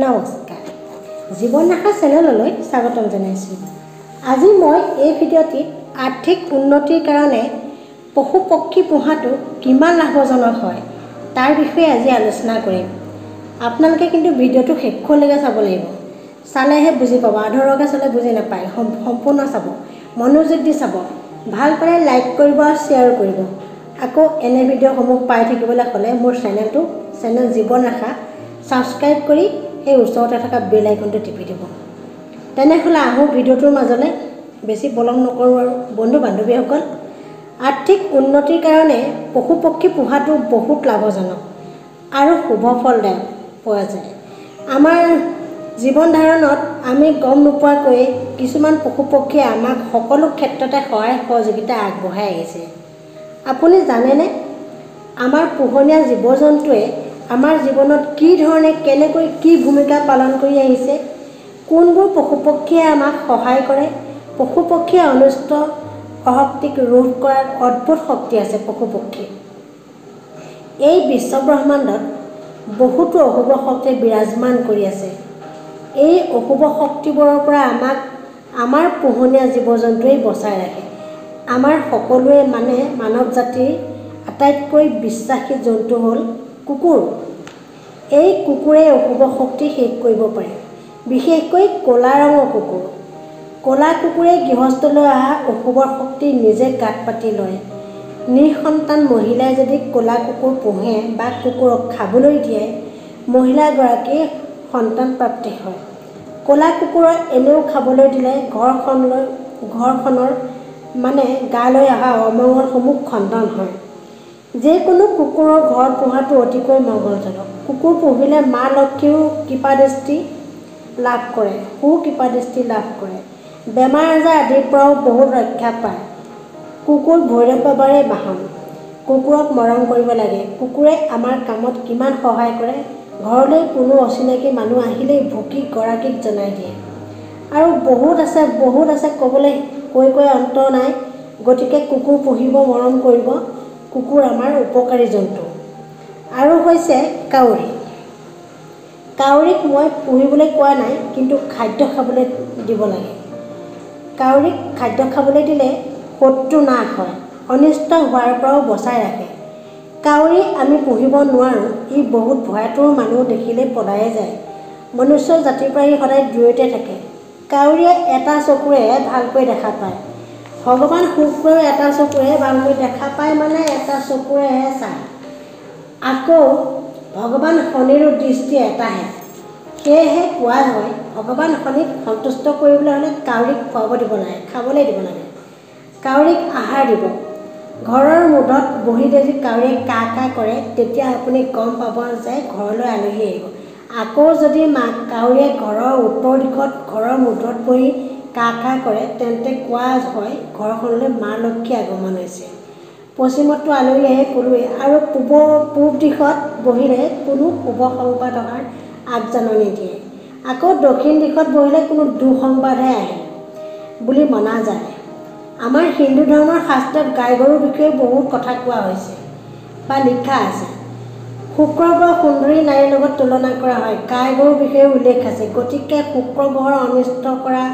নমস্কাৰ। জীৱন ৰেখা চেনেললৈ স্বাগতম জনাইছোঁ। আজি মই এই ভিডিঅ'টিত আৰ্থিক উন্নতিৰ কাৰণে পশু পক্ষী পোহাটো কিমান লাভজনক হয় তাৰ বিষয়ে আজি আলোচনা কৰিম। আপোনালোকে কিন্তু ভিডিঅ'টো শেষলৈকে চাব লাগিব। চালেহে বুজি পাব আধৰুৱাকৈ চালে বুজি নাপায় সম- সম্পূৰ্ণ চাব মনোযোগ দি চাব। ভাল পালে লাইক কৰিব আৰু শ্বেয়াৰ কৰিব। আকৌ এনে ভিডিঅ'সমূহ পাই থাকিবলৈ হ'লে মোৰ চেনেলটো চেনেল জীৱন ৰেখা ছাবস্ক্ৰাইব কৰি সেই ওচৰতে থকা বেল আইকনটো টিপি দিব। তেনেহ'লে আহোঁ ভিডিঅ'টোৰ মাজলৈ। বেছি পলম নকৰোঁ আৰু। বন্ধু বান্ধৱীসকল আৰ্থিক উন্নতিৰ কাৰণে পশু পক্ষী পোহাটো বহুত লাভজনক আৰু শুভ ফলদায়ক পোৱা যায়। আমাৰ জীৱন ধাৰণত আমি গম নোপোৱাকৈ কিছুমান পশু পক্ষীয়ে আমাক সকলো ক্ষেত্ৰতে সহায় সহযোগিতা আগবঢ়াই আহিছে। আপুনি জানেনে? আমাৰ পোহনীয়া জীৱ জন্তুৱে আমাৰ জীৱনত কি ধৰণে কেনেকৈ কি ভূমিকা পালন কৰি আহিছে কোনবোৰ পশু পক্ষীয়ে আমাক সহায় কৰে পশু পক্ষীয়ে অনিষ্ট শক্তিক ৰোধ কৰাৰ অদ্ভুত শক্তি আছে পশু পক্ষীৰ। এই বিশ্বব্ৰহ্মাণ্ডত বহুতো অশুভ শক্তিয়ে বিৰাজমান কৰি আছে। এই অশুভ শক্তিবোৰৰ পৰা আমাক আমাৰ পোহনীয়া জীৱ জন্তুৱেই বচাই ৰাখে। আমাৰ সকলোৱে মানে মানৱ জাতিৰ আটাইতকৈ বিশ্বাসী জন্তু হ'ল কুকুৰ। এই কুকুৰে অশুভ শক্তি শেষ কৰিব পাৰে বিশেষকৈ ক'লা ৰঙৰ কুকুৰ। ক'লা কুকুৰে গৃহস্থলৈ অহা অশুভৰ শক্তি নিজে গাত পাতি লয়। নিঃসন্তান মহিলাই যদি ক'লা কুকুৰ পোহে বা কুকুৰক খাবলৈ দিয়ে মহিলাগৰাকীৰ সন্তান প্ৰাপ্তি হয়। ক'লা কুকুৰক এনেও খাবলৈ দিলে ঘৰখনলৈ ঘৰখনৰ মানে গালৈ অহা অমংগলসমূহ খণ্ডন হয়। যিকোনো কুকুৰৰ ঘৰত পোহাটো অতিকৈ মংগলজনক। কুকুৰ পুহিলে মা লক্ষ্মীও কৃপাদৃষ্টি লাভ কৰে সু কৃপাদৃষ্টি লাভ কৰে। বেমাৰ আজাৰ আদিৰ পৰাও বহুত ৰক্ষা পায়। কুকুৰ ভৈৰৱ বাবাৰে বাহন। কুকুৰক মৰম কৰিব লাগে। কুকুৰে আমাৰ কামত কিমান সহায় কৰে ঘৰলৈ কোনো অচিনাকি মানুহ আহিলেই ভুকি গৰাকীক জনাই দিয়ে। আৰু বহুত আছে বহুত আছে ক'বলৈ কৈ কৈ অন্ত নাই গতিকে কুকুৰ পুহিব মৰম কৰিব। কুকুৰ আমাৰ উপকাৰী জন্তু। আৰু হৈছে কাউৰী। কাউৰীক মই পুহিবলৈ কোৱা নাই কিন্তু খাদ্য খাবলৈ দিব লাগে। কাউৰীক খাদ্য খাবলৈ দিলে শত্ৰু নাশ হয় অনিষ্ট হোৱাৰ পৰাও বচাই ৰাখে। কাউৰী আমি পুহিব নোৱাৰোঁ ই বহুত ভয়াতুৰ মানুহ দেখিলে পলায়ে যায়। মনুষ্য জাতিৰ পৰা ই সদায় দূৰতে থাকে। কাউৰীয়ে এটা চকুৰে ভালকৈ দেখা পায়। ভগৱান শুক্ৰও এটা চকুৰে ভালকৈ দেখা পায় মানে এটা চকুৰেহে চায়। আকৌ ভগৱান শনিৰো দৃষ্টি এটাহে। সেয়েহে কোৱা হয় ভগৱান শনিক সন্তুষ্ট কৰিবলৈ হ'লে কাউৰীক খুৱাব দিব লাগে খাবলৈ দিব লাগে। কাউৰীক আহাৰ দিব। ঘৰৰ মুধত বহি যদি কাউৰীয়ে কা কা কৰে তেতিয়া আপুনি গম পাব যে ঘৰলৈ আলহী আহিব। আকৌ যদি মা কাউৰীয়ে ঘৰৰ উত্তৰ দিশত ঘৰৰ মুধত বহি কা কা কৰে তেন্তে কোৱা হয় ঘৰখনলৈ মা লক্ষ্মী আগমন হৈছে। পশ্চিমততো আলহী আহে ক'লোৱেই আৰু পূব পূব দিশত বহিলে কোনো শুভ সংবাদ অহাৰ আগজাননী দিয়ে আকৌ দক্ষিণ দিশত বহিলে কোনো দুঃসংবাদহে আহে বুলি মনা যায়। আমাৰ হিন্দু ধৰ্মৰ শাস্ত্ৰত গাই গৰুৰ বিষয়ে বহুত কথা কোৱা হৈছে বা লিখা আছে। শুক্ৰ গ্ৰহ সুন্দৰী নাৰীৰ লগত তুলনা কৰা হয়। গাই গৰুৰ বিষয়ে উল্লেখ আছে। গতিকে শুক্ৰ গ্ৰহৰ অনিষ্ট কৰা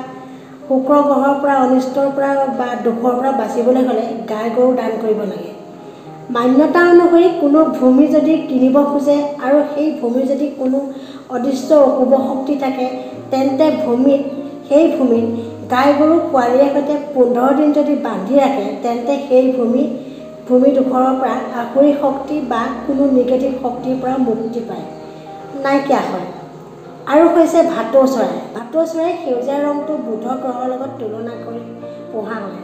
শুক্ৰ গ্ৰহৰ পৰা অনিষ্টৰ পৰা বা দুখৰ পৰা বাচিবলৈ হ'লে গাই গৰু দান কৰিব লাগে। মান্যতা অনুসৰি কোনো ভূমি যদি কিনিব খোজে আৰু সেই ভূমি যদি কোনো অদৃষ্ট অশুভ শক্তি থাকে তেন্তে ভূমিত সেই ভূমিত গাই গৰু পোৱালীৰ সৈতে পোন্ধৰ দিন যদি বান্ধি ৰাখে তেন্তে সেই ভূমি ভূমিডোখৰৰ পৰা আসুৰী শক্তি বা কোনো নিগেটিভ শক্তিৰ পৰা মুক্তি পায়। নাইকিয়া হয়। আৰু হৈছে ভাটৌ চৰাই। ভাটৌ চৰাই সেউজীয়া ৰংটো বুধ গ্ৰহৰ লগত তুলনা কৰি পোহা হয়।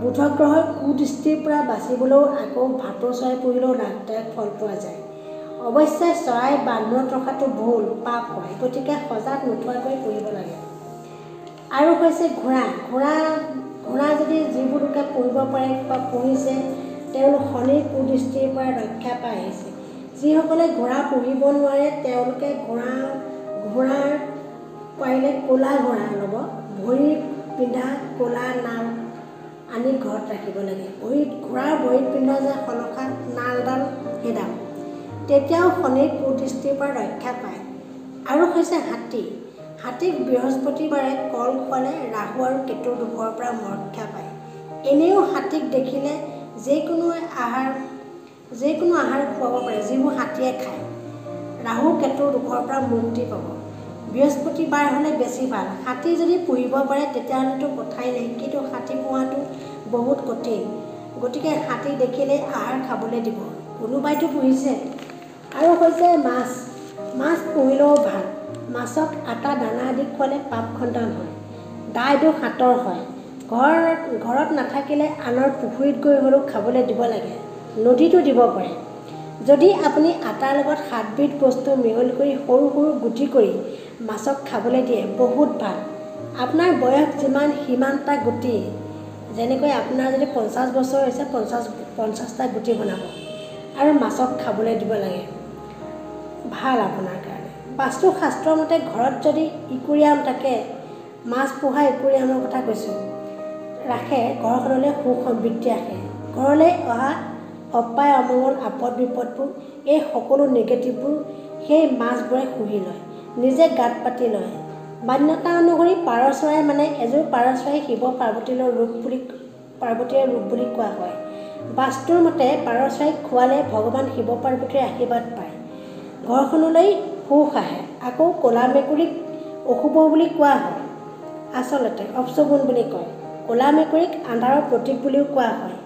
বুধ গ্ৰহৰ কুদৃষ্টিৰ পৰা বাচিবলৈও আকৌ ভাটৌ চৰাই পুহিলেও লাভদায়ক ফল পোৱা যায়। অৱশ্যে চৰাই বান্ধোনত ৰখাটো ভুল পাপ হয় গতিকে সজাগ নোথোৱাকৈ পুহিব লাগে। আৰু হৈছে ঘোঁৰা। ঘোঁৰা ঘোঁৰা যদি যিবোৰ লোকে পুহিব পাৰে বা পুহিছে তেওঁলোক শনিৰ কুদৃষ্টিৰ পৰা ৰক্ষা পাই আহিছে। যিসকলে ঘোঁৰা পুহিব নোৱাৰে তেওঁলোকে ঘোঁৰা ঘোঁৰাৰ পাৰিলে ক'লা ঘোঁৰা ল'ব। ভৰিত পিন্ধা ক'লা নাল আনি ঘৰত ৰাখিব লাগে। ভৰিত ঘোঁৰাৰ ভৰিত পিন্ধা যে শলখা নালডাল সেইডাল তেতিয়াও শনিৰ কুদৃষ্টিৰ পৰা ৰক্ষা পায়। আৰু হৈছে হাতী। হাতীক বৃহস্পতিবাৰে কল খোৱালে ৰাহু আৰু কেতুৰ দুখৰ পৰা ৰক্ষা পায়। এনেও হাতীক দেখিলে যিকোনো আহাৰ যিকোনো আহাৰ খুৱাব পাৰে যিবোৰ হাতীয়ে খায়। ৰাহু কেতুৰ দুখৰ পৰা মুক্তি পাব। বৃহস্পতিবাৰ হ'লে বেছি ভাল। হাতী যদি পুহিব পাৰে তেতিয়াহ'লেতো কথাই নাই কিন্তু হাতী পোহাটো বহুত কঠিন। গতিকে হাতী দেখিলে আহাৰ খাবলৈ দিব। কোনোবাইতো পুহিছে। আৰু হৈছে মাছ। মাছ পুহিলেও ভাল। মাছক আটা দানা আদি খোৱালে পাপ খণ্ডন হয়। দাই দোষ হাতৰ হয়। ঘৰত ঘৰত নাথাকিলে আনৰ পুখুৰীত গৈ হ'লেও খাবলৈ দিব লাগে। নদীতো দিব পাৰে। যদি আপুনি আটাৰ লগত সাতবিধ বস্তু মিহলি কৰি সৰু সৰু গুটি কৰি মাছক খাবলৈ দিয়ে বহুত ভাল। আপোনাৰ বয়স যিমান সিমানটা গুটি। যেনেকৈ আপোনাৰ যদি পঞ্চাছ বছৰ হৈছে পঞ্চাছ পঞ্চাছটা গুটি বনাব। আৰু মাছক খাবলৈ দিব লাগে। ভাল আপোনাৰ কাৰণে। বাস্তুশাস্ত্ৰৰ মতে ঘৰত যদি ইকুৰিয়াম থাকে মাছ পোহা ইকুৰিয়ামৰ কথা কৈছোঁ। ৰাখে ঘৰখনলৈ সুখ সমৃদ্ধি আহে ঘৰলৈ অহা অপায় অমংগল আপদ বিপদবোৰ এই সকলো নিগেটিভবোৰ সেই মাছবোৰে শুহি লয়। নিজে গাত পাতি লয়। মান্যতা অনুসৰি পাৰ চৰাই মানে এযোৰ পাৰ চৰাই শিৱ পাৰ্বতীলৈ ৰূপ বুলি পাৰ্বতীৰ ৰূপ বুলি কোৱা হয়। বাস্তুৰ মতে পাৰ চৰাইক খোৱালে ভগৱান শিৱ পাৰ্বতীৰ আশীৰ্বাদ পায়। ঘৰখনলৈ সুখ আহে আকৌ ক'লা মেকুৰীক অশুভ বুলি কোৱা হয়। আচলতে অপশগুণ বুলি কয়। ক'লা মেকুৰীক আন্ধাৰৰ প্ৰতীক বুলিও কোৱা হয়।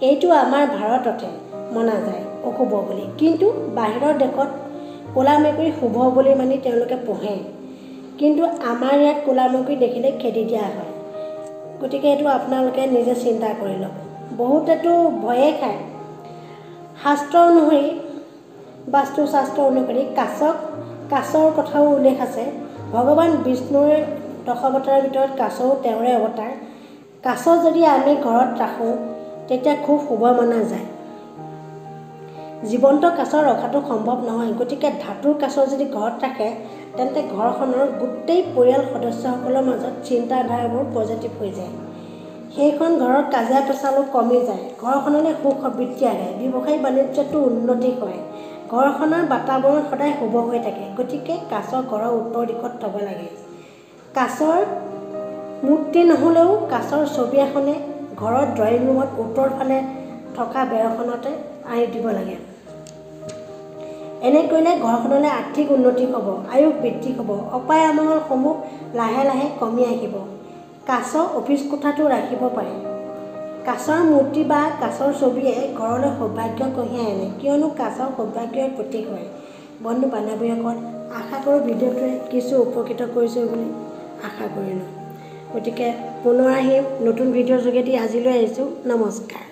এইটো আমাৰ ভাৰততে মনা যায় অশুভ বুলি। কিন্তু বাহিৰৰ দেশত ক'লা মেকুৰী শুভ বুলি মানি তেওঁলোকে পোহে। কিন্তু আমাৰ ইয়াত ক'লা মেকুৰী দেখিলে খেদি দিয়া হয়। গতিকে এইটো আপোনালোকে নিজে চিন্তা কৰি ল'ব বহুতেতো ভয়ে খায়। শাস্ত্ৰ অনুসৰি বাস্তুশাস্ত্ৰ অনুসৰি কাছক কাছৰ কথাও উল্লেখ আছে। ভগৱান বিষ্ণুৰ দশৱতাৰৰ ভিতৰত কাছও তেওঁৰে অৱতাৰ। কাছ যদি আমি ঘৰত ৰাখোঁ তেতিয়া খুব শুভ মনা যায়। জীৱন্ত কাছ ৰখাটো সম্ভৱ নহয়। গতিকে ধাতুৰ কাছ যদি ঘৰত ৰাখে তেন্তে ঘৰখনৰ গোটেই পৰিয়াল সদস্যসকলৰ মাজত চিন্তাধাৰাবোৰ পজিটিভ হৈ যায়। সেইখন ঘৰৰ কাজিয়া পেচালো কমি যায়। ঘৰখনলৈ সুখ সমৃদ্ধি আহে। ব্যৱসায়ী বাণিজ্যটো উন্নতি হয়। ঘৰখনৰ বাতাৱৰণ সদায় শুভ হৈ থাকে। গতিকে কাছ ঘৰৰ উত্তৰ দিশত থ'ব লাগে। কাছৰ মূৰ্তি নহ'লেও কাছৰ ছবি এখনে ঘৰৰ ড্ৰয়িং ৰুমত উত্তৰ ফালে থকা বেৰখনতে আঁৰি দিব লাগে। এনে কৰিলে ঘৰখনলৈ আৰ্থিক উন্নতি হ'ব আয়ুস বৃদ্ধি হ'ব অপায় অমংগলসমূহ লাহে লাহে কমি আহিব। কাছ অফিচ কোঠাটো ৰাখিব পাৰে। কাছৰ মূৰ্তি বা কাছৰ ছবিয়ে ঘৰলৈ সৌভাগ্য কঢ়িয়াই আনে কিয়নো কাছৰ সৌভাগ্যৰ প্ৰতীক হয়। বন্ধু বান্ধৱীসকল আশা কৰোঁ ভিডিঅ'টোৱে কিছু উপকৃত কৰিছোঁ বুলি আশা কৰিলোঁ। গতিকে পুনৰ আহিম নতুন ভিডিঅ'ৰ যোগেদি আজিলৈ আহিছোঁ। নমস্কাৰ।